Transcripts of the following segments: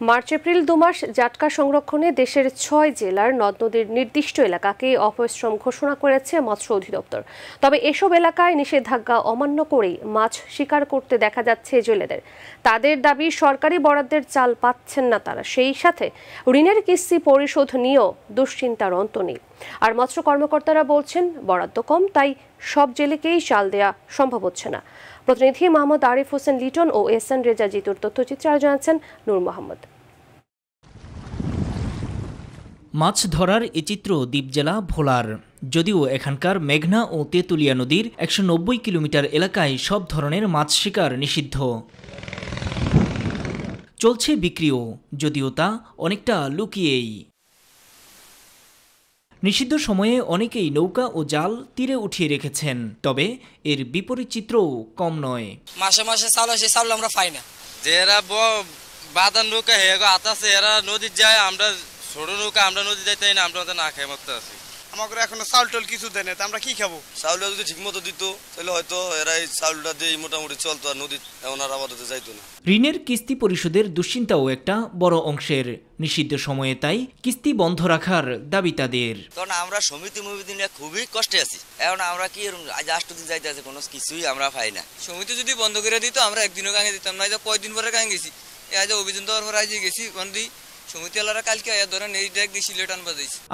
March, April দুমাস জাটকা সংরক্ষণে দেশের ছয় জেলার নদ নদীর নির্দিষ্ট এলাকাকে অপরিশ্রম ঘোষণা করেছে মৎস্য অধিদপ্তর। তবে এসব এলাকায় নিষেধাজ্ঞা অমান্য করেই মাছ শিকার করতে দেখা যাচ্ছে জেলেদের। তাদের দাবি, সরকারি বরাদ্দের চাল পাচ্ছেন না তারা। সেই সাথে ঋণের কিস্তি পরিশোধ নিয়েও দুশ্চিন্তার অন্ত নেই। আর মৎস্য কর্মকর্তারা বলছেন, বরাদ্দ কম, তাই সব জেলেকেই চাল দেয়া সম্ভব হচ্ছে না। প্রতিনিধি মোহাম্মদ আরিফ হোসেন লিটন ও এস এন রেজা জিতুর তথ্যচিত্রে জানাচ্ছেন নূর মোহাম্মদ। মাছ ধরার এ চিত্র দ্বীপজেলা ভোলার। যদিও এখানকার মেঘনা ও তেঁতুলিয়া নদীর একশো নব্বই কিলোমিটার এলাকায় সব ধরনের মাছ শিকার নিষিদ্ধ। চলছে বিক্রিও, যদিও তা অনেকটা লুকিয়েই। নিষিদ্ধ সময়ে অনেকেই নৌকা ও জাল তীরে উঠিয়ে রেখেছেন তবে এর বিপরীত চিত্রও কম নয়। মাসে মাসে চাউল আসে চাউল আমরা পাই না। যে এরা ব- বাদার নৌকা হে গো আতাছে এরা নদীর যায় আমরা ছোট নৌকা আমরা নদী যাইতে না আমরা না খেয়ে মরতে আছি আমাকে এখনও চাউল টল কিছু দেয় না তা আমরা কি খাব? চাউলটা যদি ঠিক মতো দিত তাহলে হয়তো এরা এই চাউলটা দিয়ে মোটামুটি চলতো আর নদী এমন আর আপাতত যাইতো না। ঋণের কিস্তি পরিশোধের দুশ্চিন্তাও একটা বড় অংশের। নিষিদ্ধ সময়ে তাই কিস্তি বন্ধ রাখার দাবি তাদের। কারণ আমরা সমিতি নিয়ে খুবই কষ্টে আছি। এখন আমরা কি এরকম আজ আষ্টদিন যাইতে আছে কোনো কিছুই আমরা পাই না। সমিতি যদি বন্ধ করে দিত আমরা একদিনও গাঙে দিতাম না কয়দিন পরে গাঙে গেছি এই আজ অভিযান দেওয়ার পর আজ গেছি কোন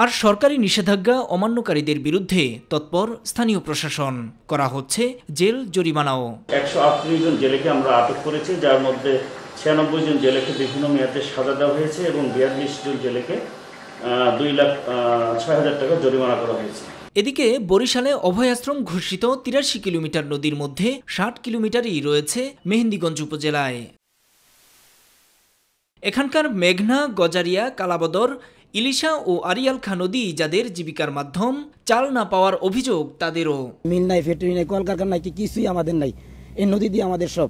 আর সরকারি নিষেধাজ্ঞা অমান্যকারীদের বিরুদ্ধে তৎপর স্থানীয় প্রশাসন। করা হচ্ছে জেল জরিমানাও। একশো আটত্রিশ জন জেলেকে আমরা আটক করেছি যার মধ্যে ছিয়ানব্বই জন জেলেকে বিভিন্ন মেয়াদে সাজা দেওয়া হয়েছে এবং বিয়াল্লিশ জন জেলেকে দুই লাখ ছয় হাজার টাকা জরিমানা করা হয়েছে। এদিকে বরিশালে অভয়াশ্রম ঘোষিত তিরাশি কিলোমিটার নদীর মধ্যে ষাট কিলোমিটারই রয়েছে মেহেন্দিগঞ্জ উপজেলায়। এখানকার মেঘনা গজারিয়া কালাবদর ইলিশা ও আরিয়াল খা নদী যাদের জীবিকার মাধ্যম চাল না পাওয়ার অভিযোগ তাদেরও। মিল নাই ফ্যাক্টরি নাই কলকারখানা নাই কি- কিছুই আমাদের নাই। এই নদী দিয়ে আমাদের সব।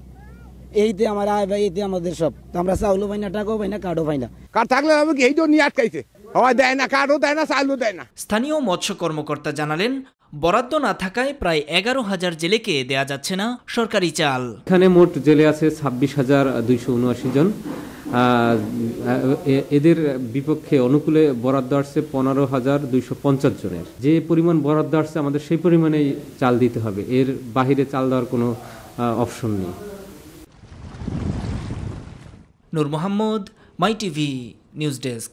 এইতে আমার আয় ভাই এইতে আমাদের সব। আমরা চাউলও পাই না টাকাও পাই না কার্ডও পাই না। কার থাকলে হবে কি? এই তো নিয়ে আটকাইছে। হওয়ায় দেয় না কার্ডও দেয় না চাউলও দেয় না। স্থানীয় মৎস্য কর্মকর্তা জানালেন বরাদ্দ না থাকায় প্রায় এগারো হাজার জেলেকে দেয়া যাচ্ছে না সরকারি চাল। এখানে মোট জেলে আছে ছাব্বিশ হাজার দুইশো উনআশি জন। এদের বিপক্ষে অনুকূলে বরাদ্দ আসছে পনেরো হাজার দুইশো পঞ্চাশ জনের। যে পরিমাণ বরাদ্দ আসছে, আমাদের সেই পরিমাণেই চাল দিতে হবে। এর বাহিরে চাল দেওয়ার কোনো অপশন নেই। Noor Mohammad, my TV, news desk.